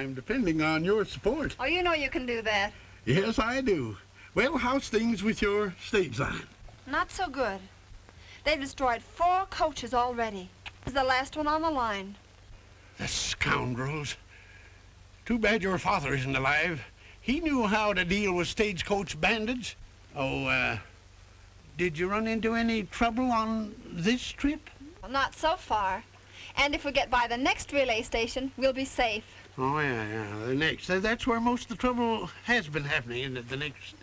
I'm depending on your support. Oh, you know you can do that. Yes, I do. Well, how's things with your stage line? Not so good. They've destroyed four coaches already. This is the last one on the line. The scoundrels. Too bad your father isn't alive. He knew how to deal with stagecoach bandits. Oh, uh, did you run into any trouble on this trip? Well, not so far. And if we get by the next relay station, we'll be safe. Oh, yeah, yeah, the next. That's where most of the trouble has been happening, isn't it? The next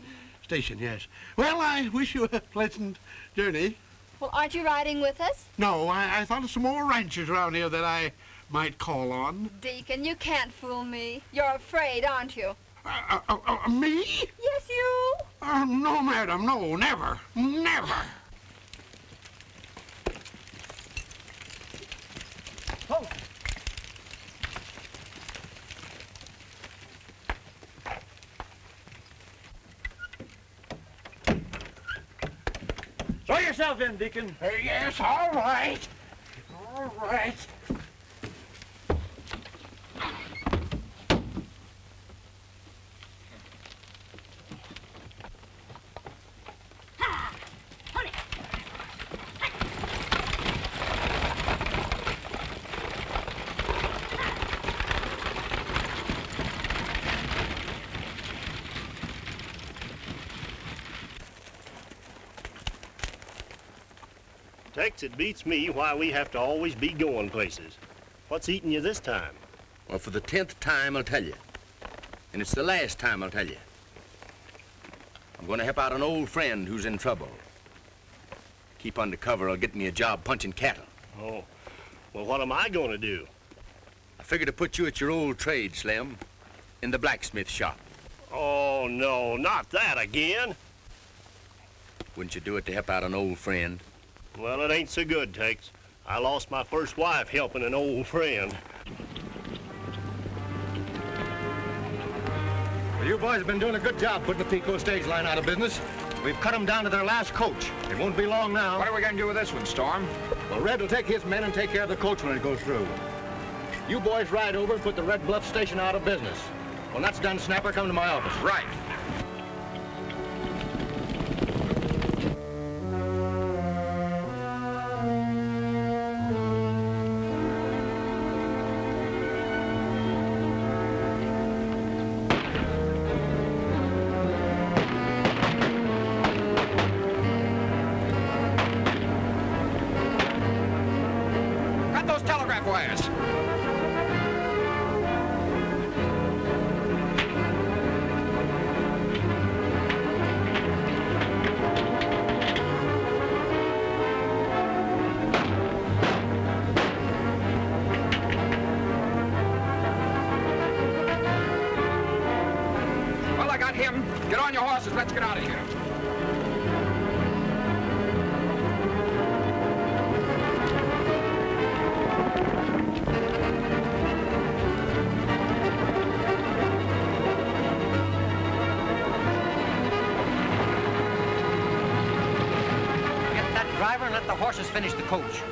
station, yes. Well, I wish you a pleasant journey. Well, aren't you riding with us? No, I, I thought of some more ranchers around here that I might call on. Deacon, you can't fool me. You're afraid, aren't you? Uh, uh, uh, me? Yes, you. Uh, no, madam, no, never, never. Yourself in, Deacon. Yes, all right. All right. It beats me why we have to always be going places. What's eating you this time? Well, for the tenth time, I'll tell you. And it's the last time I'll tell you. I'm going to help out an old friend who's in trouble. Keep under cover or get me a job punching cattle. Oh, well, what am I going to do? I figure to put you at your old trade, Slim, in the blacksmith shop. Oh, no, not that again. Wouldn't you do it to help out an old friend? Well, it ain't so good, Tex. I lost my first wife helping an old friend. Well, you boys have been doing a good job putting the Peeko stage line out of business. We've cut them down to their last coach. It won't be long now. What are we going to do with this one, Storm? Well, Red will take his men and take care of the coach when it goes through. You boys ride over and put the Red Bluff station out of business. When that's done, Snapper, come to my office. Right. trash. Finish the coach.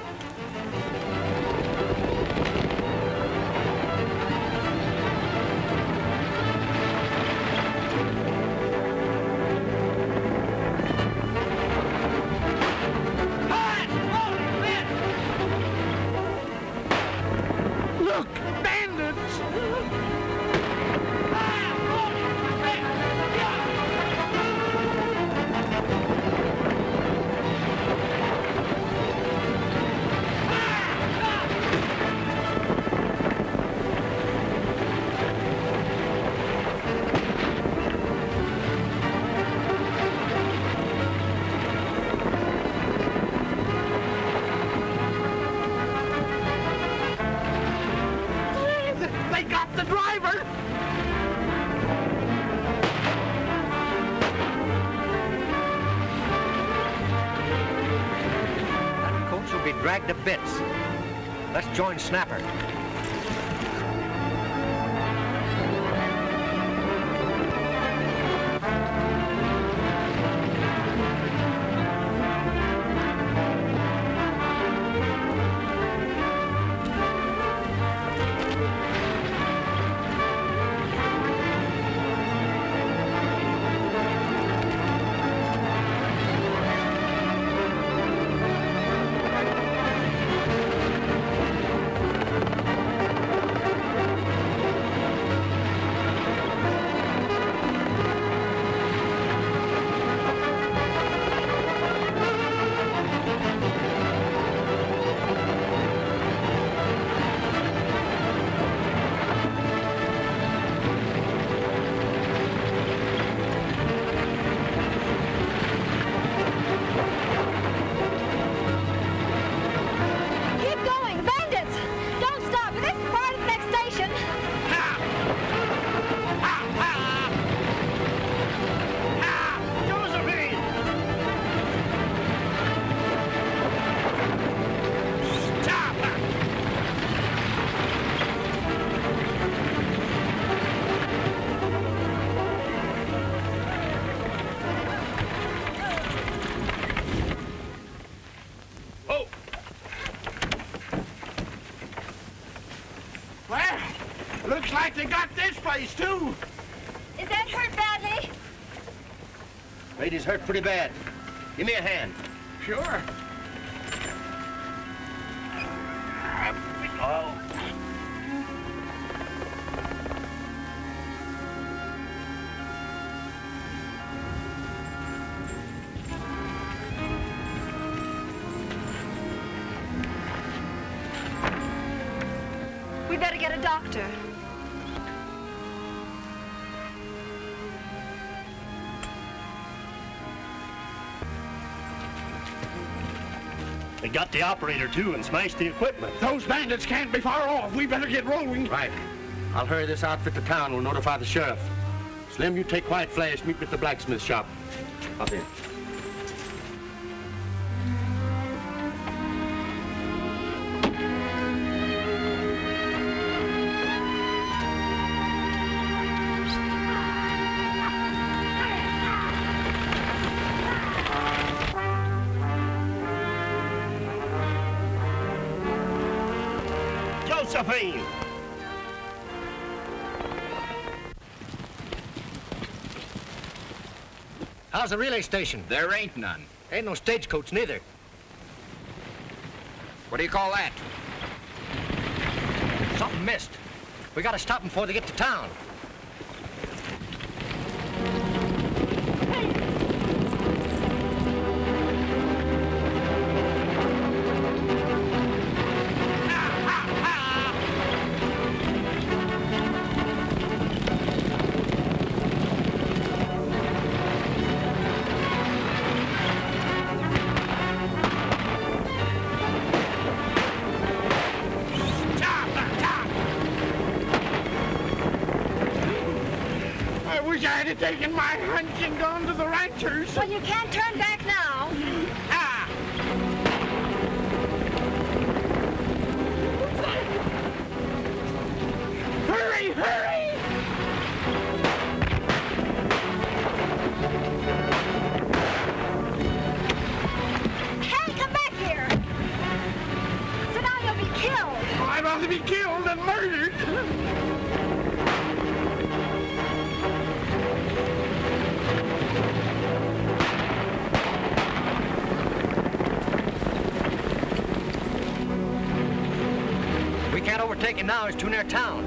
To bits. Let's join Snapper. They got this place, too. Is that hurt badly? Lady's hurt pretty bad. Give me a hand. Sure. We better get a doctor. Got the operator, too, and smashed the equipment. Those bandits can't be far off. We better get rolling. Right. I'll hurry this outfit to town. We'll notify the sheriff. Slim, you take White Flash. Meet me at the blacksmith shop. Up in. How's the relay station? There ain't none. Ain't no stagecoach neither. What do you call that? Something missed. We gotta stop them before they get to town. The. Well, you can't turn now. He's too near town.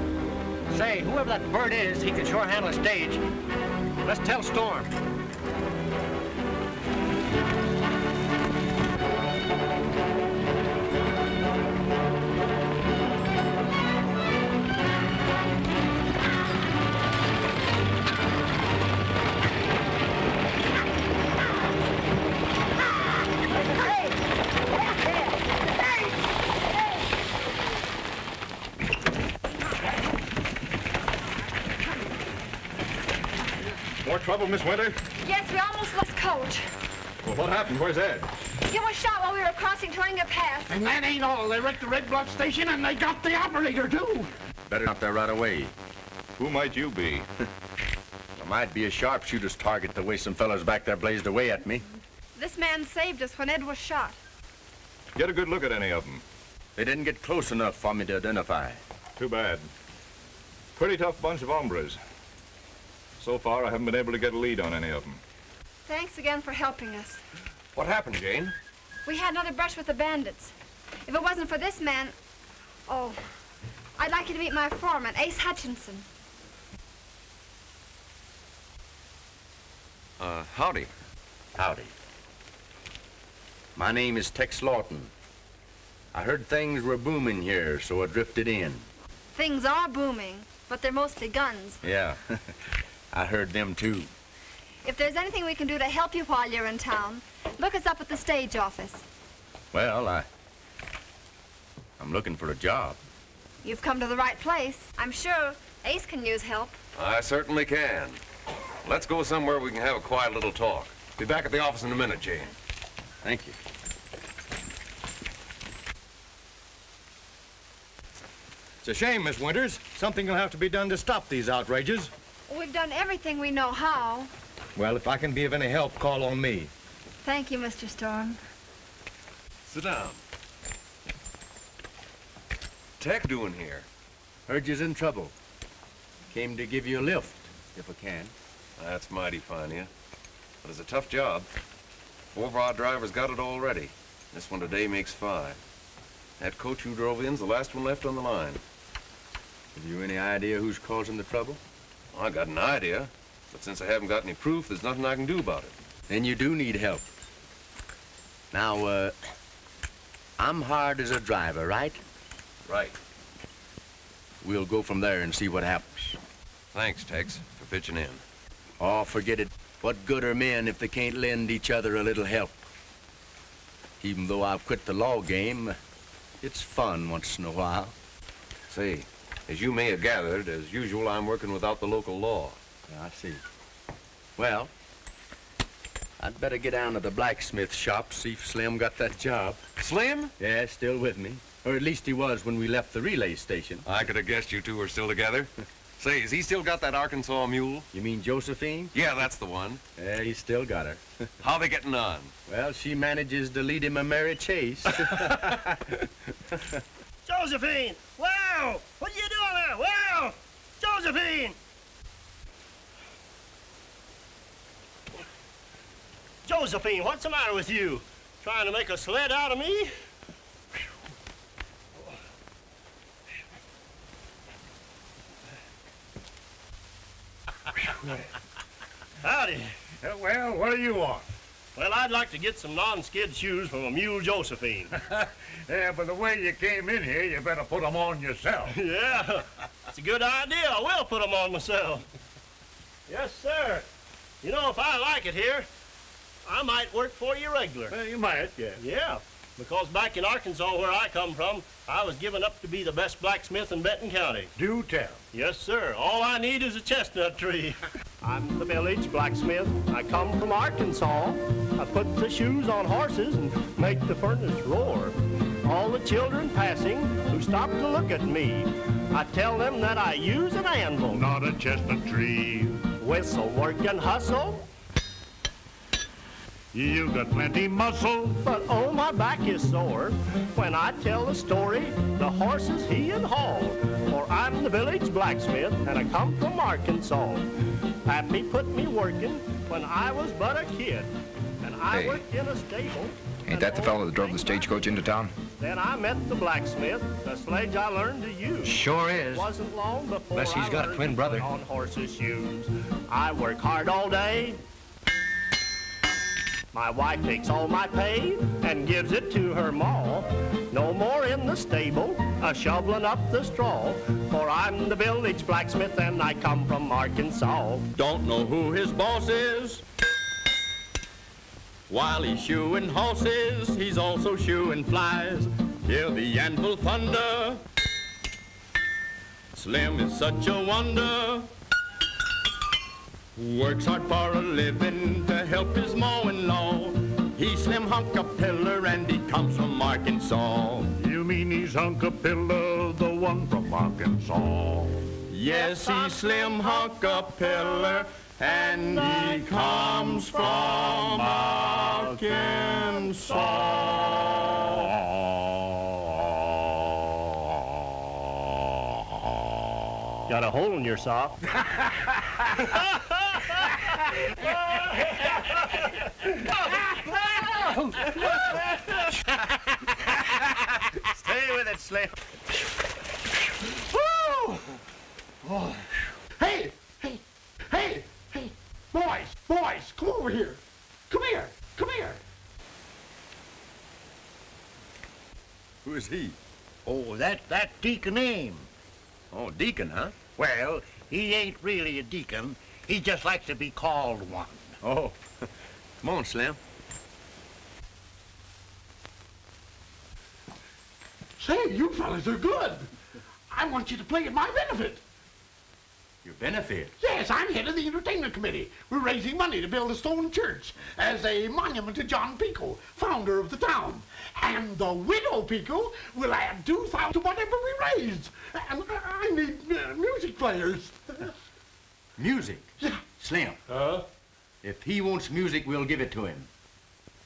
Say, whoever that bird is, he can sure handle a stage. Let's tell Storm. More Miss Winter? Yes, we almost lost Coach. Well, what happened? Where's Ed? He was shot while we were crossing Turinga Pass. And that ain't all. They wrecked the Red Bluff station and they got the operator, too. Better not there right away. Who might you be? I might be a sharpshooter's target the way some fellows back there blazed away at me. This man saved us when Ed was shot. Get a good look at any of them. They didn't get close enough for me to identify. Too bad. Pretty tough bunch of hombres. So far, I haven't been able to get a lead on any of them. Thanks again for helping us. What happened, Jane? We had another brush with the bandits. If it wasn't for this man, oh, I'd like you to meet my foreman, Ace Hutchinson. Uh, howdy. Howdy. My name is Tex Lawton. I heard things were booming here, so I drifted in. Things are booming, but they're mostly guns. Yeah, I heard them too. If there's anything we can do to help you while you're in town, look us up at the stage office. Well, I... I'm looking for a job. You've come to the right place. I'm sure Ace can use help. I certainly can. Let's go somewhere we can have a quiet little talk. Be back at the office in a minute, Jane. Thank you. It's a shame, Miss Winters. Something will have to be done to stop these outrages. We've done everything we know how. Well, if I can be of any help, call on me. Thank you, Mr. Storm. Sit down. Tex doing here? Heard you's in trouble. Came to give you a lift, if I can. That's mighty fine of you. But it's a tough job. Four of our drivers got it already. This one today makes five. That coach who drove in's the last one left on the line. Have you any idea who's causing the trouble? I got an idea, but since I haven't got any proof, there's nothing I can do about it. Then you do need help. Now, uh, I'm hired as a driver, right? Right. We'll go from there and see what happens. Thanks, Tex, for pitching in. Oh, forget it. What good are men if they can't lend each other a little help? Even though I've quit the law game, it's fun once in a while. Say, as you may have gathered, as usual, I'm working without the local law. I see. Well, I'd better get down to the blacksmith shop, see if Slim got that job. Slim? Yeah, still with me. Or at least he was when we left the relay station. I could have guessed you two were still together. Say, has he still got that Arkansas mule? You mean Josephine? Yeah, that's the one. Yeah, he's still got her. How they getting on? Well, she manages to lead him a merry chase. Josephine! Wow! What are you doing? Wow! Josephine! Josephine, what's the matter with you? Trying to make a sled out of me? Howdy. Well, what do you want? Well, I'd like to get some non-skid shoes from a mule Josephine. Yeah, but the way you came in here, you better put them on yourself. yeah, it's a good idea. I will put them on myself. Yes, sir. You know, if I like it here, I might work for you regular. Well, you might, yeah. Yeah, because back in Arkansas, where I come from, I was given up to be the best blacksmith in Benton County. Do tell. Yes, sir. All I need is a chestnut tree. I'm the village blacksmith. I come from Arkansas. I put the shoes on horses and make the furnace roar. All the children passing who stop to look at me, I tell them that I use an anvil, Not a chestnut tree. whistle, work, and hustle. You got plenty muscle. But oh, my back is sore when I tell the story the horses he and haul. For I'm the village blacksmith and I come from Arkansas. Pappy put me working when I was but a kid. And I Hey. worked in a stable. Ain't that the fellow that drove the stagecoach into town? Then I met the blacksmith, the sledge I learned to use. Sure is. Wasn't long before Unless he's I got a twin brother. put on horses' shoes. I work hard all day. My wife takes all my pay and gives it to her ma. No more in the stable, a shoveling up the straw. For I'm the village blacksmith and I come from Arkansas. Don't know who his boss is. While he's shoeing horses, he's also shoeing flies. Hear the anvil thunder. Slim is such a wonder. Works hard for a living to help his ma-in-law. He's Slim Hunkapillar and he comes from Arkansas. You mean he's Hunkapillar, the one from Arkansas? Yes, he's Slim Hunk a pillar and he comes from Arkansas. Got a hole in your sock. Stay with it, Slim. Hey, hey, hey, hey, boys, boys, come over here. Come here, come here. Who is he? Oh, that, that Deacon Ames. Oh, Deacon, huh? Well, he ain't really a deacon. He just likes to be called one. Oh. Come on, Slim. Say, you fellas are good. I want you to play at my benefit. Your benefit. Yes, I'm head of the entertainment committee. We're raising money to build a stone church as a monument to John Peeko, founder of the town. And the widow Peeko will add 2,000 to whatever we raise. And I need uh, music players. Music. Yeah. Slim. Huh? If he wants music, we'll give it to him.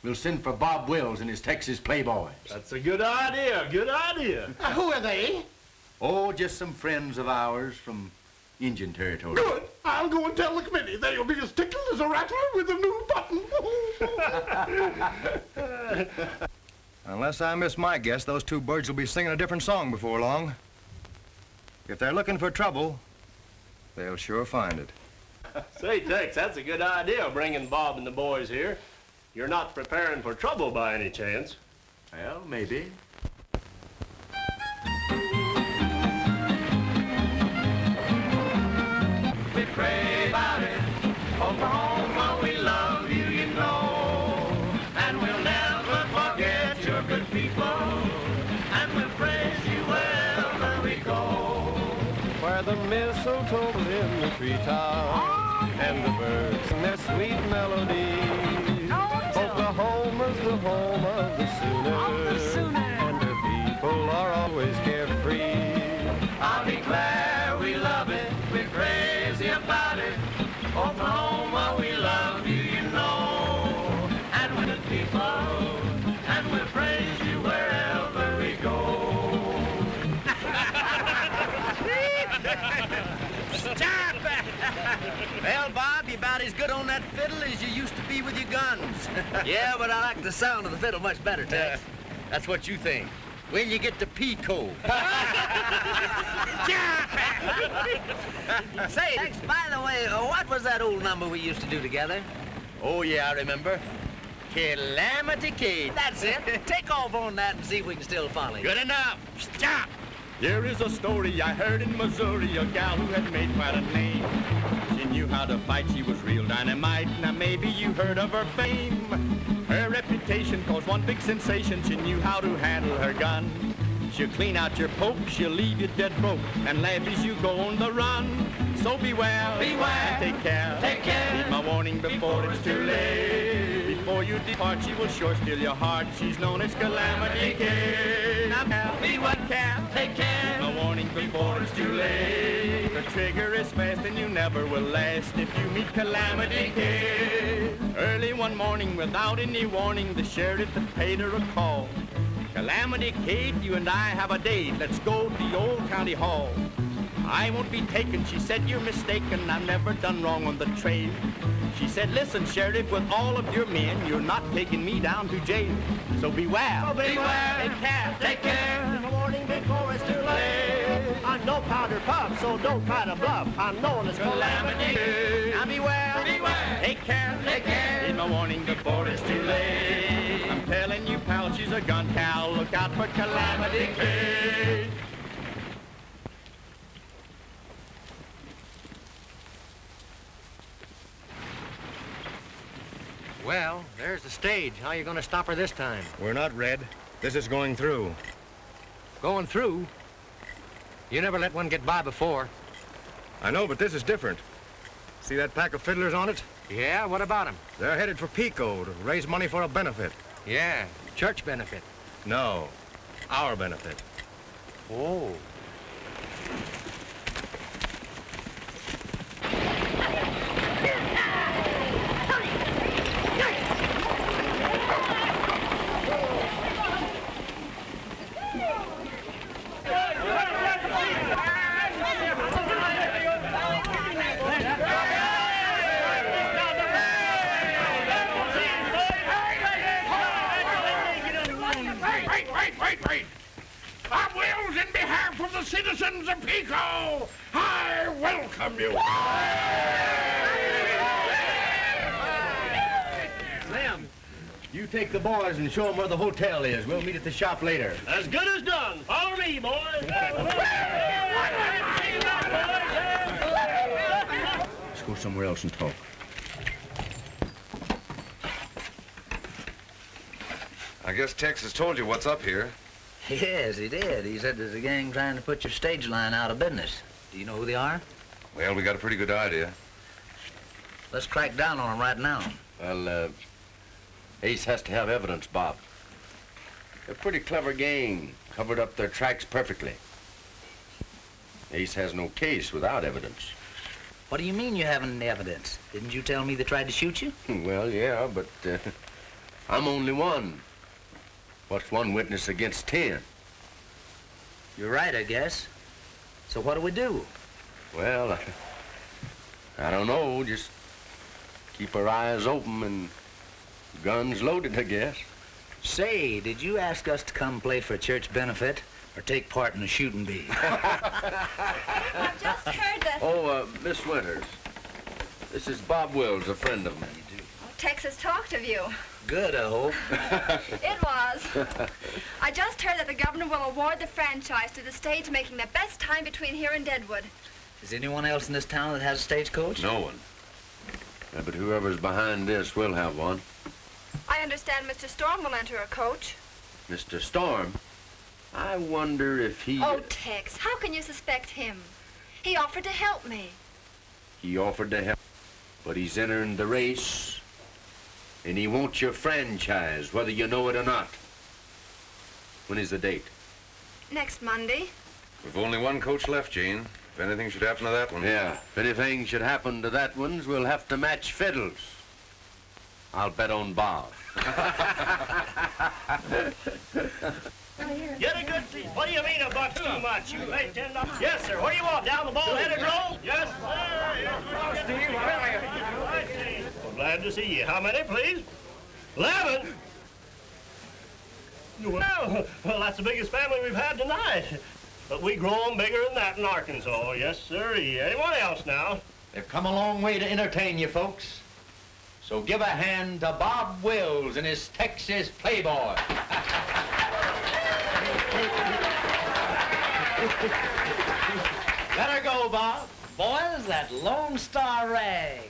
We'll send for Bob Wills and his Texas Playboys. That's a good idea, good idea. Uh, who are they? Oh, just some friends of ours from Indian territory. Good. I'll go and tell the committee. They'll be as tickled as a rattler with a new button. Unless I miss my guess, those two birds will be singing a different song before long. If they're looking for trouble, they'll sure find it. Say, Tex, that's a good idea, bringing Bob and the boys here. You're not preparing for trouble by any chance. Well, maybe. Melody. Well, about as good on that fiddle as you used to be with your guns. yeah, but I like the sound of the fiddle much better, Tex. That's what you think. When you get to Peeko. Say, Tex, by the way, uh, what was that old number we used to do together? Oh, yeah, I remember. Calamity Kate. That's it. Take off on that and see if we can still follow you. Good enough. Stop! Here is a story I heard in Missouri, a gal who had made quite a name. She knew how to fight, she was real dynamite. Now maybe you heard of her fame. Her reputation caused one big sensation, she knew how to handle her gun. She'll clean out your poke, she'll leave you dead broke, and laugh as you go on the run. So beware, Beware. and take care. Take care. Heed my warning before it's too late. Before you depart, she will sure steal your heart. She's known as Calamity Kate. Now, now, be what can. Take care. My warning before it's too late. The trigger is fast and you never will last if you meet Calamity Kate. Early one morning, without any warning, the sheriff had paid her a call. Calamity Kate, you and I have a date. Let's go to the old county hall. I won't be taken, she said, you're mistaken. I've never done wrong on the trail. She said, listen, Sheriff, with all of your men, you're not taking me down to jail. So beware. Beware. Take care. Take care. In the morning before it's too late. I'm no powder puff, so don't try to bluff. I'm known as Calamity. Now beware. Beware. Take care. Take care. In my warning before it's too late. I'm telling you, pal, she's a gun cow. Look out for Calamity Kate. Well, there's the stage. How are you gonna stop her this time? We're not red. This is going through. Going through? You never let one get by before. I know, but this is different. See that pack of fiddlers on it? Yeah, what about them? They're headed for Peeko to raise money for a benefit. Yeah, church benefit. No, our benefit. Oh. Wait, wait, wait, wait, wait! I wills in behalf of the of Peeko, I welcome you. Slim, you take the boys and show them where the hotel is. We'll meet at the shop later. As good as done. Follow me, boys. Let's go somewhere else and talk. I guess Tex has told you what's up here. Yes, he did. He said there's a gang trying to put your stage line out of business. Do you know who they are? Well, we got a pretty good idea. Let's crack down on them right now. Well, uh, Ace has to have evidence, Bob. They're a pretty clever gang. Covered up their tracks perfectly. Ace has no case without evidence. What do you mean you haven't any evidence? Didn't you tell me they tried to shoot you? Well, yeah, but uh, I'm only one. What's one witness against ten? You're right, I guess. So what do we do? Well, I, I don't know. Just keep our eyes open and guns loaded, I guess. Say, did you ask us to come play for a church benefit or take part in a shooting bee? I've just heard that Oh, uh, Miss Winters. This is Bob Wills, a friend of mine. Texas talked of you. Good, I hope. It was. I just heard that the governor will award the franchise to the stage making the best time between here and Deadwood. Is anyone else in this town that has a stagecoach? No one. Yeah, but whoever's behind this will have one. I understand Mr. Storm will enter a coach. Mr. Storm, I wonder if he... Oh, Tex, how can you suspect him? He offered to help me. He offered to help, but he's entering the race, and he wants your franchise, whether you know it or not. When is the date? Next Monday. We've only one coach left, Gene. If anything should happen to that one. Yeah, if anything should happen to that one, we'll have to match fiddles. I'll bet on Bob. Get a good seat. What do you mean a buck's too much? You pay ten dollars. Yes, sir. What do you want? Down the ball-headed roll? Yes, sir. Yes, sir. Steve, where are you? Right, Steve. Well, glad to see you. How many, please? Eleven. Well, well, that's the biggest family we've had tonight. But we grow 'em bigger than that in Arkansas. Yes, sir. Anyone else now? They've come a long way to entertain you folks. So give a hand to Bob Wills and his Texas Playboy. Let her go, Bob. Boys, that Lone Star rag.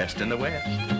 Best in the West.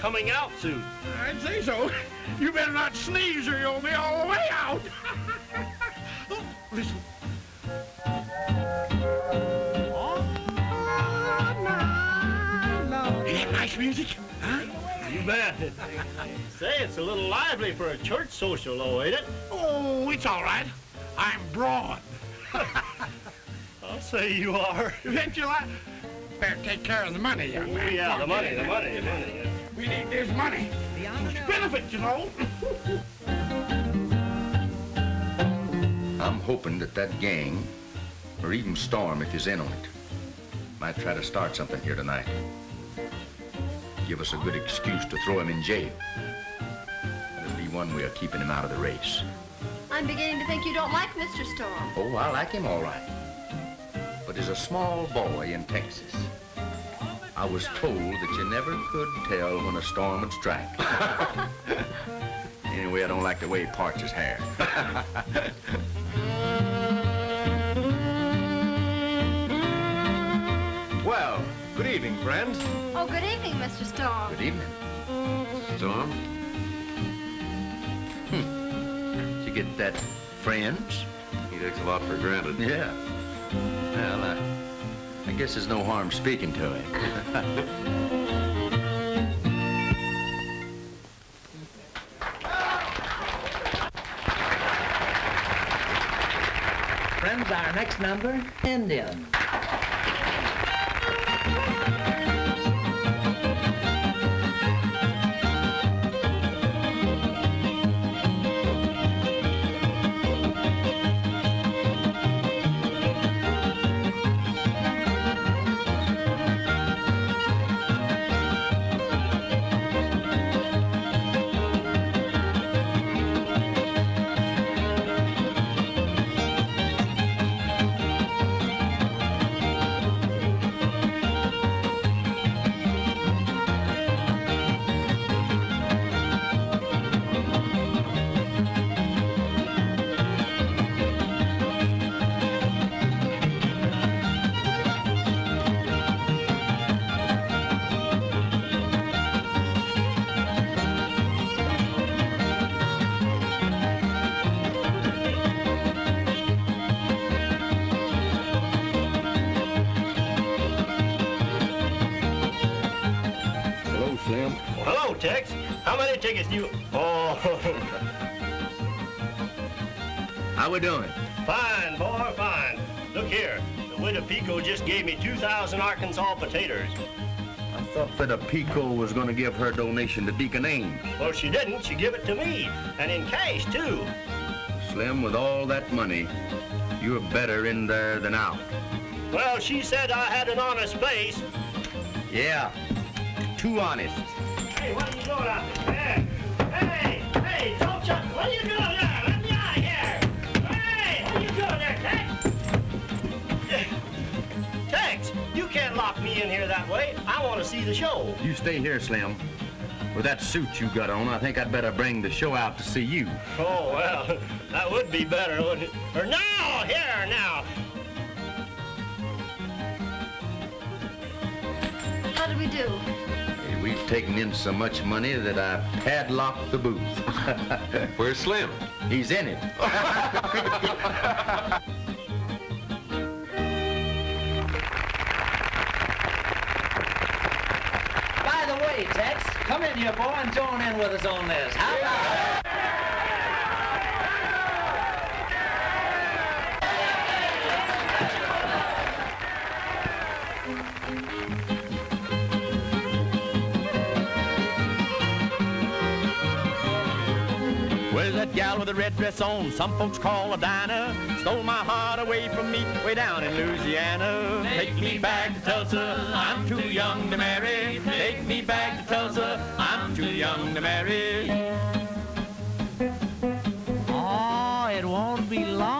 Coming out soon. I'd say so. You better not sneeze or you'll be all the way out. oh, listen. Is that nice music? Huh? You bet. Say, it's a little lively for a church social, though, ain't it? Oh, it's all right. I'm broad. I'll say you are. Bet you like. Better take care of the money, young Oh, man. yeah, Come the money, the money, the money. We need this money. Benefit, you know. I'm hoping that that gang, or even Storm if he's in on it, might try to start something here tonight. Give us a good excuse to throw him in jail. That'd be one way of keeping him out of the race. I'm beginning to think you don't like Mr. Storm. Oh, I like him all right. But he's a small boy in Texas, I was told that you never could tell when a storm would strike. anyway, I don't like the way he parts his hair. Well, good evening, friends. Oh, good evening, Mr. Storm. Good evening. Storm? Hmm. Did you get that, friends? He takes a lot for granted. Yeah. Guess there's no harm speaking to him. Friends, our next number, Indian. How we doing? fine, boy, fine. Look here. The widow Peeko just gave me 2,000 Arkansas potatoes. I thought that a Peeko was going to give her donation to Deacon Ames. Well, she didn't. She gave it to me. And in cash, too. Slim, with all that money, you're better in there than out. Well, she said I had an honest face. Yeah, too honest. Hey, what are you doing out there? Hey, hey, hey, don't you... What are you doing there? Out of in here that way. I want to see the show. You stay here, Slim. With that suit you got on, I think I'd better bring the show out to see you. Oh, well, that would be better, wouldn't it? Or now, here, now. How did we do? Hey, We've taken in so much money that I padlocked the booth. Where's Slim? He's in it. Way, Tex, come in here, boy, and join in with us on this. How about it? Where's that gal with the red dress on? Some folks call her Dinah. Stole my heart away from me way down in Louisiana. Take me back to Tulsa. I'm too young to marry. Take me back to Tulsa. I'm too young to marry. Oh, it won't be long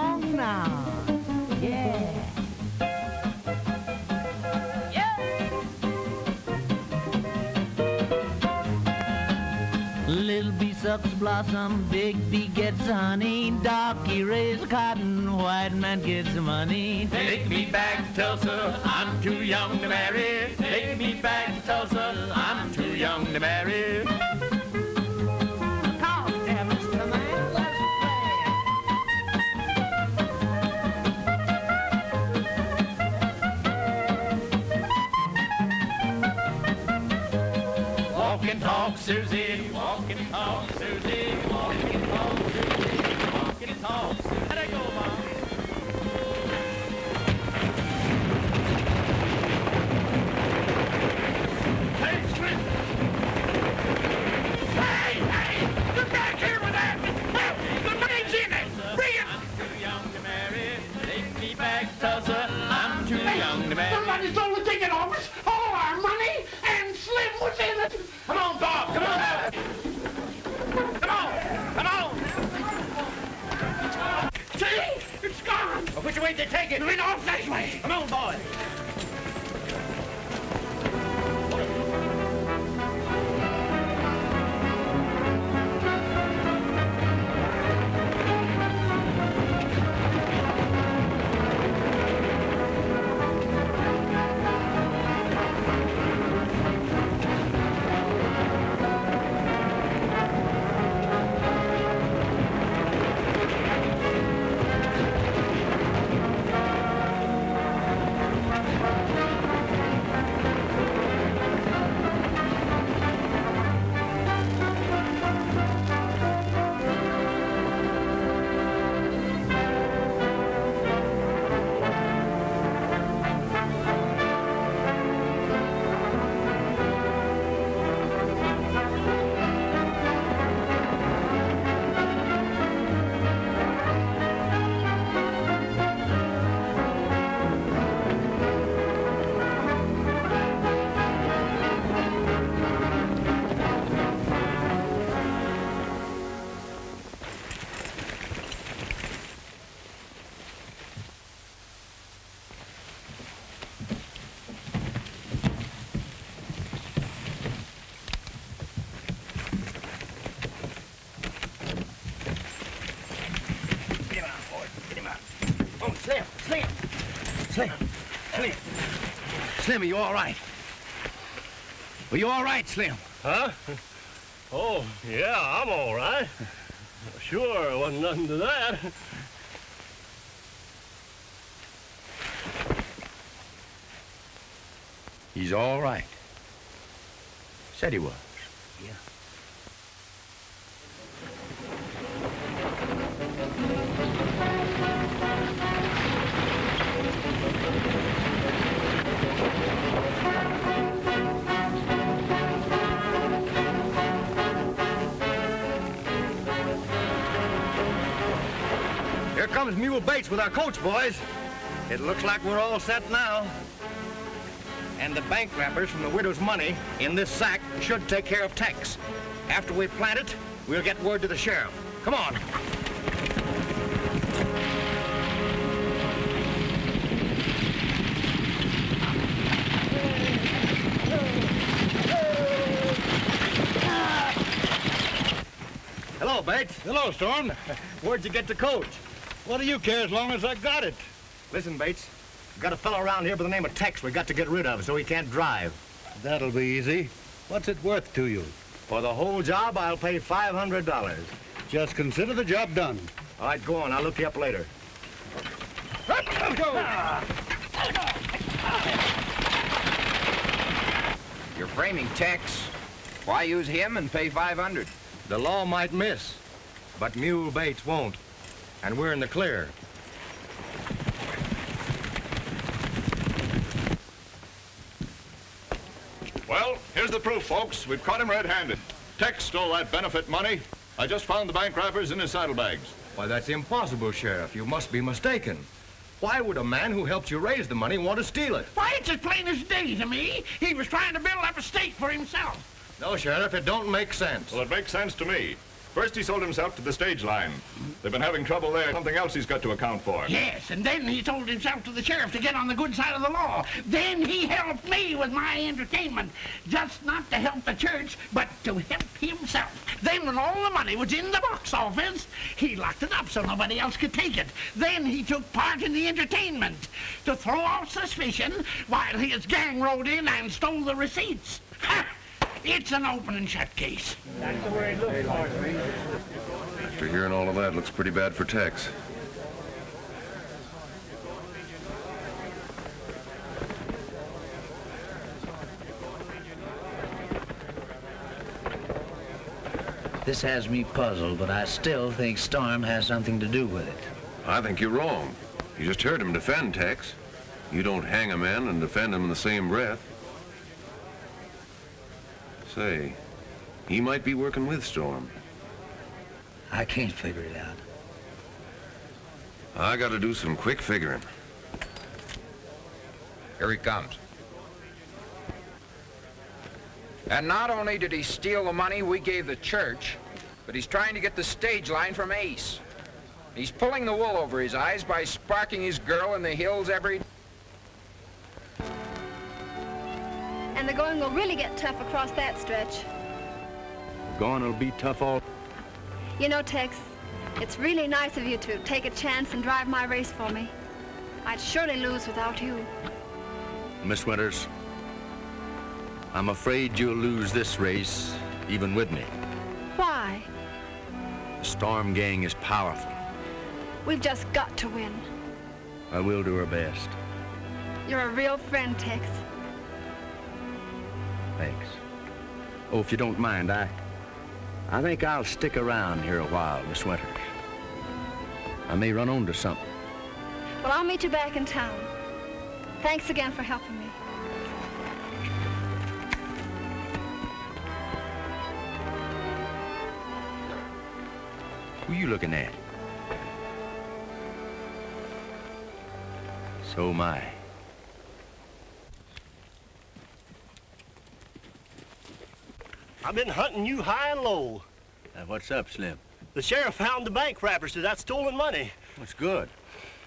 Bee blossom, big bee gets honey, darky raise cotton, white man gets money. Take me back to Tulsa. I'm too young to marry. Take me back to Tulsa. I'm too young to marry. Walk and talk, Susie. Us, all our money, and Slim was in it. Come on, Bob! Come on, Bob! Come on! Come on! See? It's gone. Well, which way did they take it? Went off that way. Come on, boy! Slim, are you all right? Are you all right, Slim? Huh? Oh, yeah, I'm all right. Sure, wasn't nothing to that. He's all right. Said he was. Bates with our coach, boys. It looks like we're all set now. And the bank wrappers from the widow's money in this sack should take care of Tex. After we plant it, we'll get word to the sheriff. Come on. Hello, Bates. Hello, Storm. Where'd you get the coach? What do you care as long as I got it? Listen, Bates. We've got a fellow around here by the name of Tex we got to get rid of so he can't drive. That'll be easy. What's it worth to you? For the whole job, I'll pay $500. Just consider the job done. All right, go on. I'll look you up later. You're framing Tex. Why use him and pay 500? The law might miss, but Mule Bates won't. And we're in the clear. Well, here's the proof, folks. We've caught him red-handed. Tex stole that benefit money. I just found the bank wrappers in his saddlebags. Why, that's impossible, Sheriff. You must be mistaken. Why would a man who helped you raise the money want to steal it? Why, it's as plain as day to me. He was trying to build up a stake for himself. No, Sheriff, it don't make sense. Well, it makes sense to me. First, he sold himself to the stage line. They've been having trouble there. Something else he's got to account for. Yes, and then he sold himself to the sheriff to get on the good side of the law. Then he helped me with my entertainment. Just not to help the church, but to help himself. Then when all the money was in the box office, he locked it up so nobody else could take it. Then he took part in the entertainment to throw off suspicion while his gang rode in and stole the receipts. Ha! It's an open and shut case. That's the way it looks, Marjorie. After hearing all of that, looks pretty bad for Tex. This has me puzzled, but I still think Storm has something to do with it. I think you're wrong. You just heard him defend Tex. You don't hang a man and defend him in the same breath. Say, he might be working with Storm. I can't figure it out. I gotta do some quick figuring. Here he comes. And not only did he steal the money we gave the church, but he's trying to get the stage line from Ace. He's pulling the wool over his eyes by sparking his girl in the hills every... going will really get tough across that stretch. Going will be tough all... You know, Tex, it's really nice of you to take a chance and drive my race for me. I'd surely lose without you. Miss Winters, I'm afraid you'll lose this race, even with me. Why? The Storm Gang is powerful. We've just got to win. I will do our best. You're a real friend, Tex. Thanks. Oh, if you don't mind, I... I think I'll stick around here a while, Miss Winters. I may run onto something. Well, I'll meet you back in town. Thanks again for helping me. Who are you looking at? So am I. I've been hunting you high and low. Uh, what's up, Slim? The sheriff found the bank to that stolen money. What's good?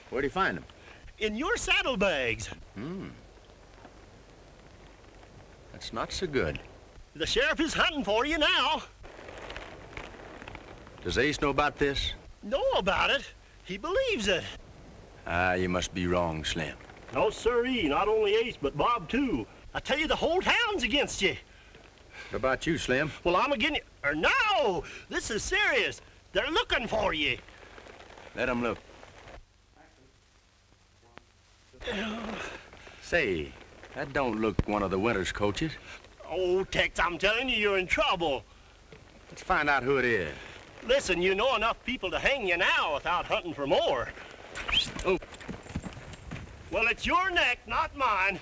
Where'd he find them? In your saddlebags. Hmm. That's not so good. The sheriff is hunting for you now. Does Ace know about this? Know about it? He believes it. Ah, you must be wrong, Slim. No, sir sirree. Not only Ace, but Bob, too. I tell you, the whole town's against you. What about you, Slim? Well, I'm again you. Or no! This is serious. They're looking for you. Let them look. Say, that don't look one of the Winters coaches. Oh, Tex, I'm telling you, you're in trouble. Let's find out who it is. Listen, you know enough people to hang you now without hunting for more. Oh. Well, it's your neck, not mine.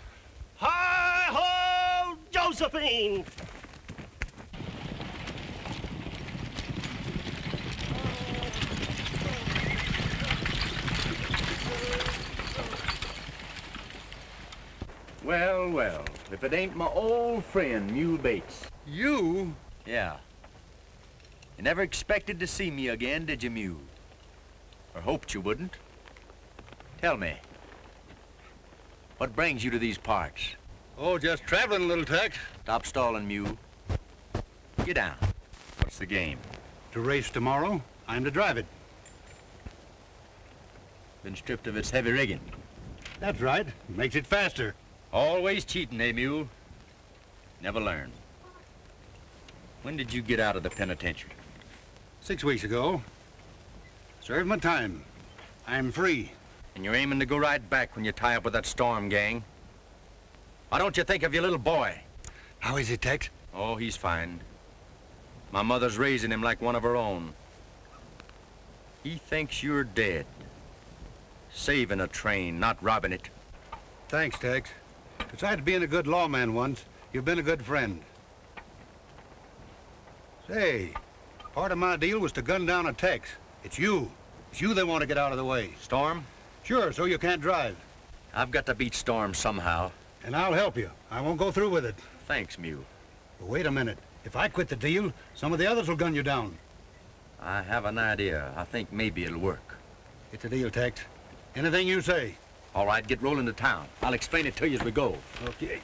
Hi-ho, Josephine! Well, well, if it ain't my old friend, Mule Bates. You? Yeah. You never expected to see me again, did you, Mule? Or hoped you wouldn't? Tell me, what brings you to these parts? Oh, just traveling a little, Tex. Stop stalling, Mule. Get down. What's the game? To race tomorrow, I'm to drive it. Been stripped of its heavy rigging. That's right. Makes it faster. Always cheating, eh, Mule? Never learn. When did you get out of the penitentiary? Six weeks ago. Served my time. I'm free. And you're aiming to go right back when you tie up with that Storm gang? Why don't you think of your little boy? How is he, Tex? Oh, he's fine. My mother's raising him like one of her own. He thinks you're dead. Saving a train, not robbing it. Thanks, Tex. Besides being a good lawman once, you've been a good friend. Say, part of my deal was to gun down a Tex. It's you. It's you they want to get out of the way. Storm? Sure, so you can't drive. I've got to beat Storm somehow. And I'll help you. I won't go through with it. Thanks, Mule. But wait a minute. If I quit the deal, some of the others will gun you down. I have an idea. I think maybe it'll work. It's a deal, Tex. Anything you say. All right, get rolling to town. I'll explain it to you as we go. Okay.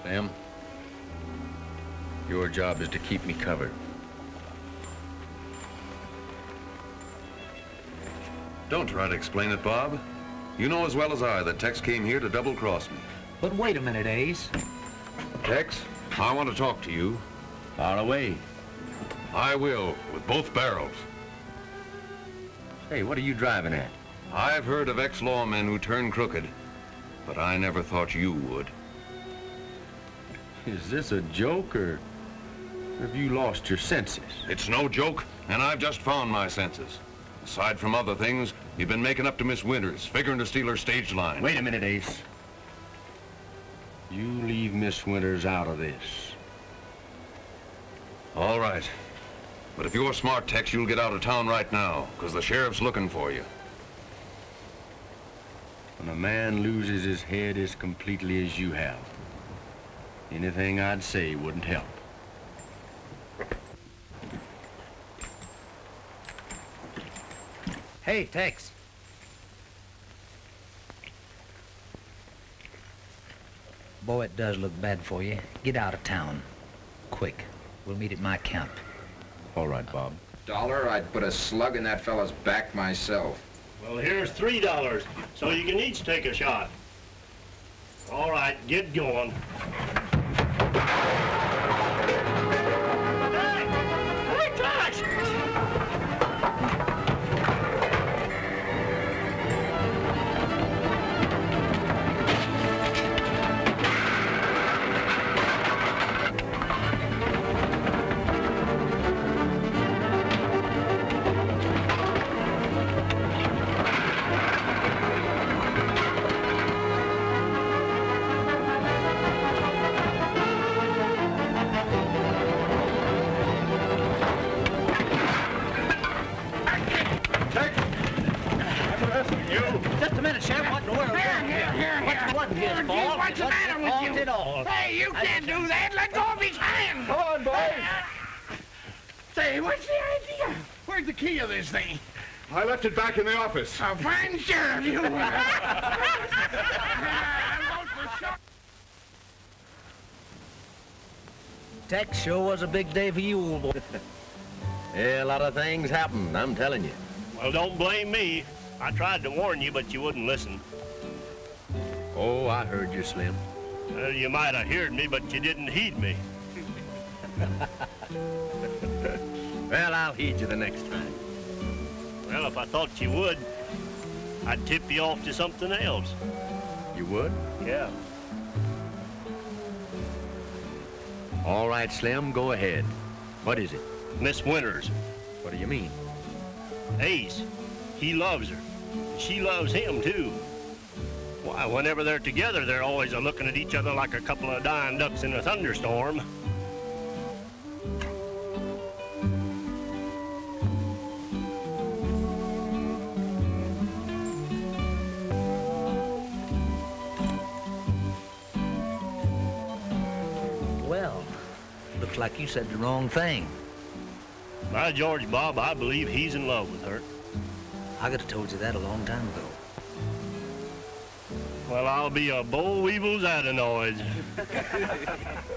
Slim, your job is to keep me covered. Don't try to explain it, Bob. You know as well as I that Tex came here to double-cross me. But wait a minute, Ace. Tex, I want to talk to you. Far away. I will, with both barrels. Hey, what are you driving at? I've heard of ex-lawmen who turn crooked, but I never thought you would. Is this a joke, or have you lost your senses? It's no joke, and I've just found my senses. Aside from other things, you've been making up to Miss Winters, figuring to steal her stage line. Wait a minute, Ace. You leave Miss Winters out of this. All right. But if you're smart, Tex, you'll get out of town right now, because the sheriff's looking for you. When a man loses his head as completely as you have, anything I'd say wouldn't help. Hey, Tex. Boy, it does look bad for you. Get out of town. Quick. We'll meet at my camp. All right, Bob. Dollar, I'd put a slug in that fella's back myself. Well, here's three dollars, so you can each take a shot. All right, get going. left it back in the office. A fine sheriff you were. Tex sure was a big day for you, old boy. yeah, a lot of things happened, I'm telling you. Well, don't blame me. I tried to warn you, but you wouldn't listen. Oh, I heard you, Slim. Well, you might have heard me, but you didn't heed me. well, I'll heed you the next time. Well, if I thought you would, I'd tip you off to something else. You would? Yeah. All right, Slim, go ahead. What is it? Miss Winters. What do you mean? Ace. He loves her. She loves him, too. Why, whenever they're together, they're always a looking at each other like a couple of dying ducks in a thunderstorm. Looks like you said the wrong thing. By George, Bob, I believe he's in love with her. I could have told you that a long time ago. Well, I'll be a boll weevil's adenoid.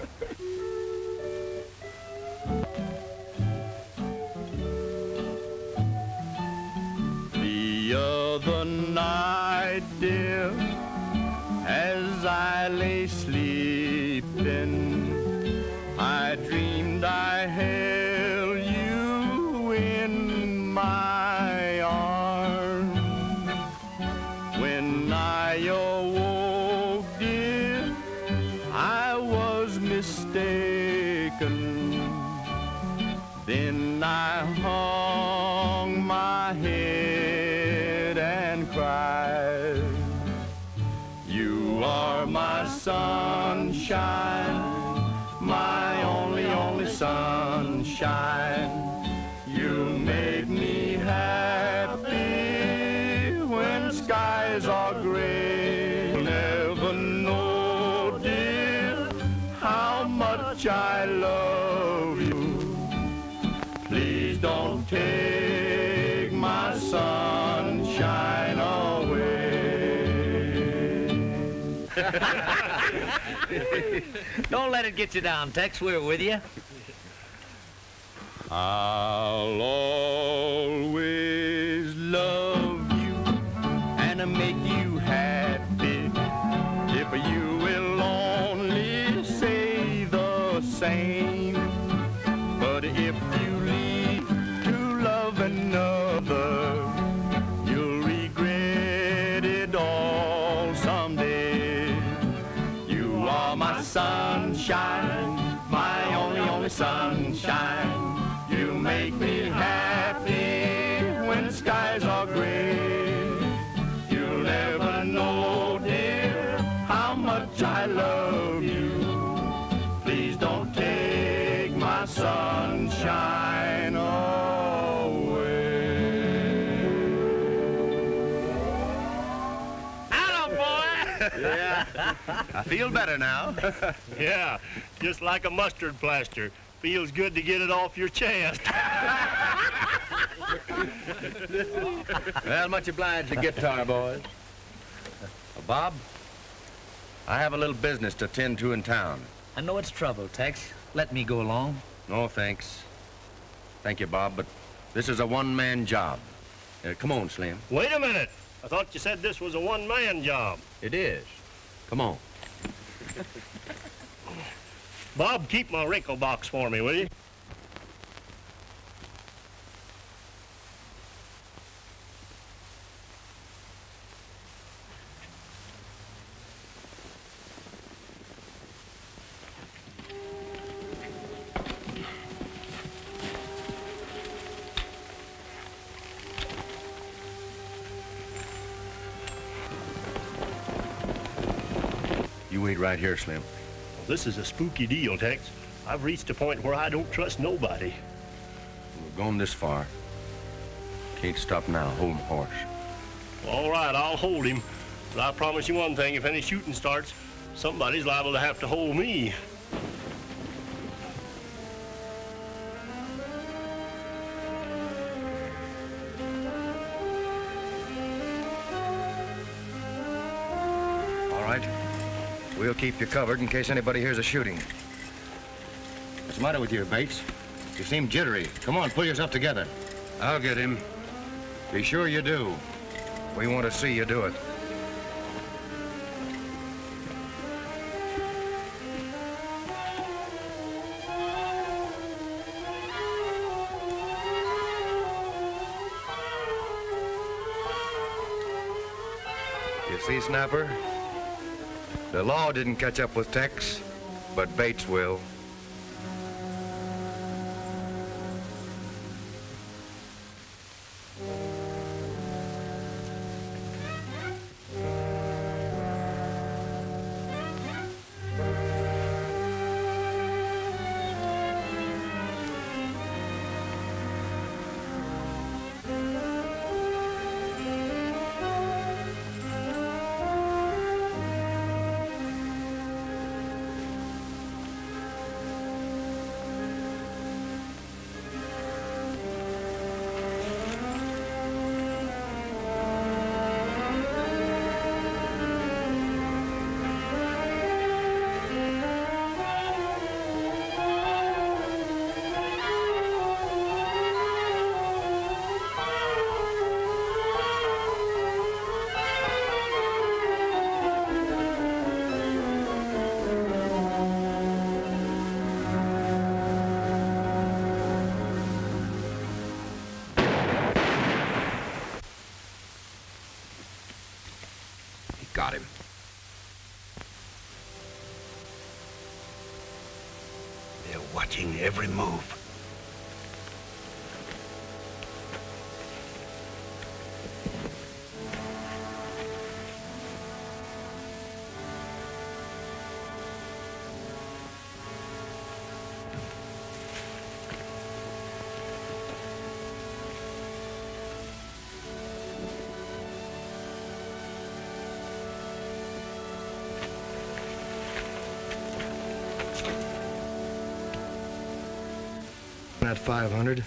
Don't let it get you down, Tex. We're with you. I'll I feel better now. yeah, just like a mustard plaster. Feels good to get it off your chest. well, much obliged to guitar boys. Uh, Bob, I have a little business to attend to in town. I know it's trouble, Tex. Let me go along. No, thanks. Thank you, Bob, but this is a one-man job. Uh, come on, Slim. Wait a minute. I thought you said this was a one-man job. It is. Come on. Bob, keep my wrinkle box for me, will you? Right here, Slim. Well, this is a spooky deal, Tex. I've reached a point where I don't trust nobody. We're going this far. Can't stop now. Hold my horse. All right, I'll hold him. But I promise you one thing, if any shooting starts, somebody's liable to have to hold me. Keep you covered in case anybody hears a shooting. What's the matter with you, Bates? You seem jittery. Come on, pull yourself together. I'll get him. Be sure you do. We want to see you do it. You see, Snapper? The law didn't catch up with Tex, but Bates will. Not 500.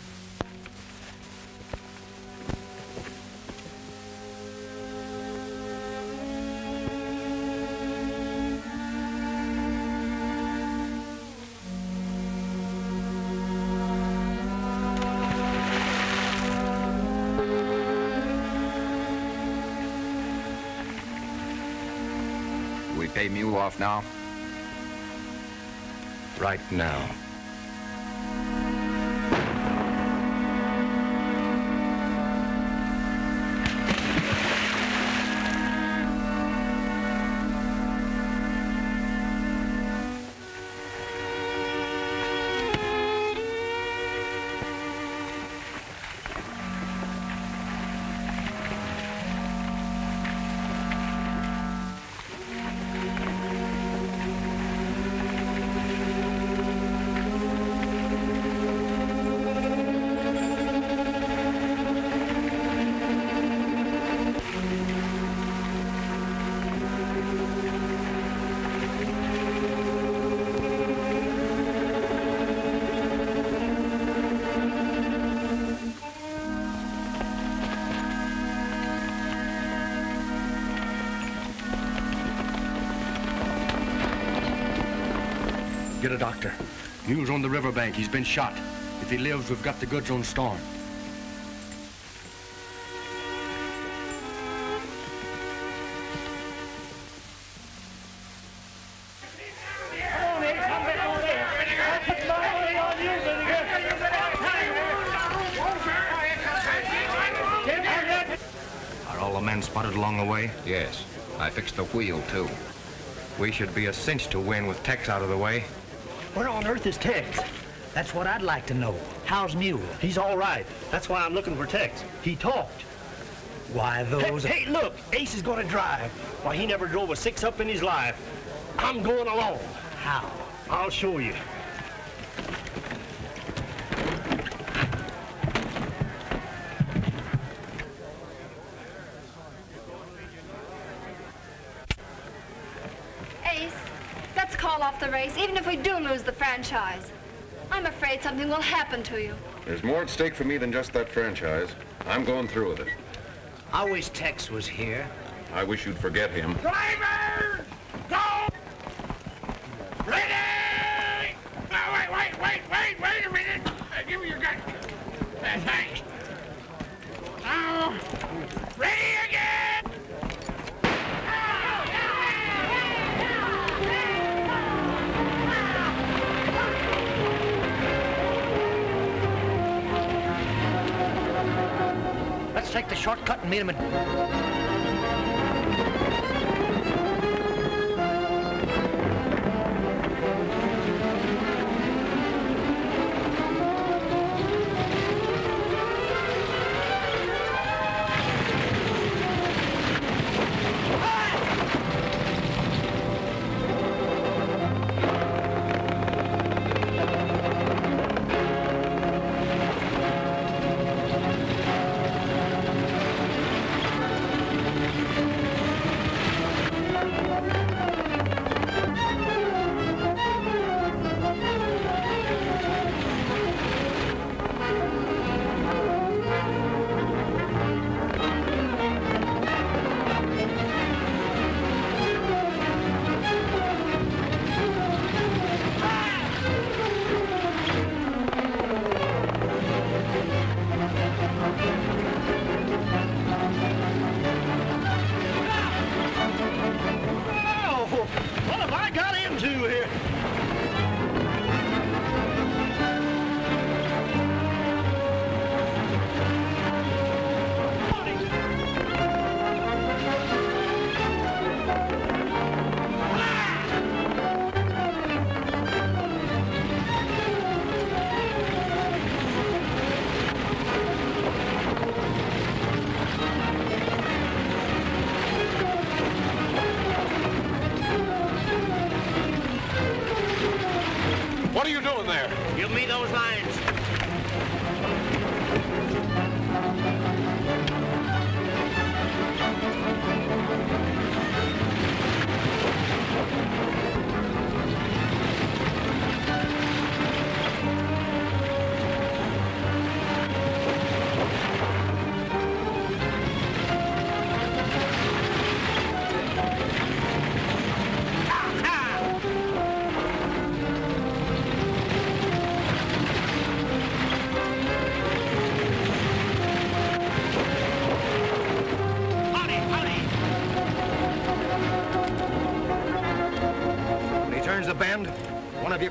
We pay Mule off now? Right now. Get a doctor. Mule's on the riverbank. He's been shot. If he lives, we've got the goods on Storm. Are all the men spotted along the way? Yes. I fixed the wheel, too. We should be a cinch to win with Tex out of the way. Where on earth is Tex? That's what I'd like to know. How's Mule? He's all right. That's why I'm looking for Tex. He talked. Why, those... Hey, hey, look, Ace is gonna drive. Why, he never drove a six up in his life. I'm going along. How? I'll show you. Ace, let's call off the race, even if we do lose the franchise. I'm afraid something will happen to you. There's more at stake for me than just that franchise. I'm going through with it. I wish Tex was here. I wish you'd forget him. Driver! Take the shortcut and meet him at...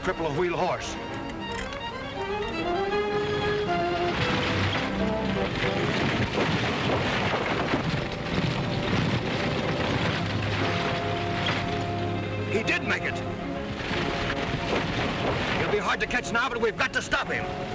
cripple a wheel horse. He did make it. He'll be hard to catch now, but we've got to stop him.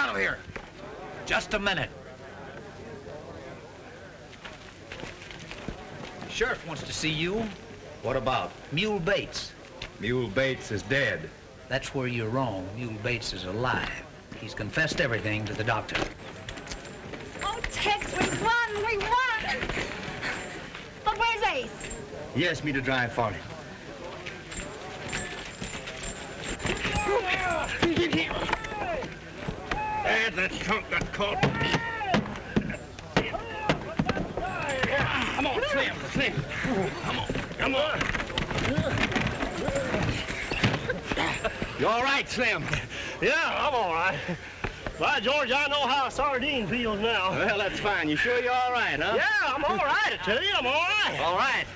Out of here. Just a minute. Sheriff wants to see you. What about? Mule Bates. Mule Bates is dead. That's where you're wrong. Mule Bates is alive. He's confessed everything to the doctor. Oh, Tex, we won! We won! But where's Ace? He asked me to drive for him. And that skunk got caught. Come on, Slim, Slim. Come on, come on. You all right, Slim? Yeah, I'm all right. By George, I know how a sardine feels now. Well, that's fine. You sure you're all right, huh? Yeah, I'm all right, I tell you, I'm all right. All right.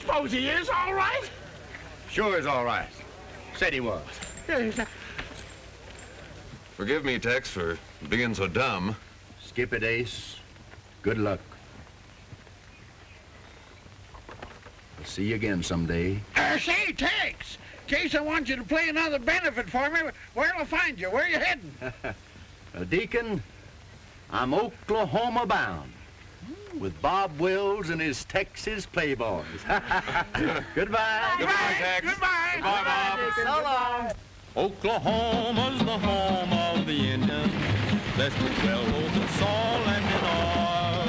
Suppose he is all right? Sure is all right. Said he was. Forgive me, Tex, for being so dumb. Skip it, Ace. Good luck. I'll see you again someday. Uh, say, Tex, in case I want you to play another benefit for me, where'll I find you? Where are you heading? Uh, Deacon, I'm Oklahoma bound with Bob Wills and his Texas Playboys. Goodbye. Goodbye, Tex. Goodbye. Goodbye, Bob. So long. Oklahoma's the home of the blessed with railroads and salt and in oil.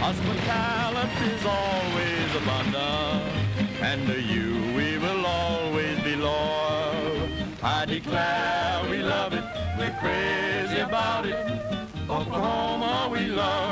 Hospitality's always abundant, and to you we will always be loyal. I declare we love it, we're crazy about it. Oklahoma we love.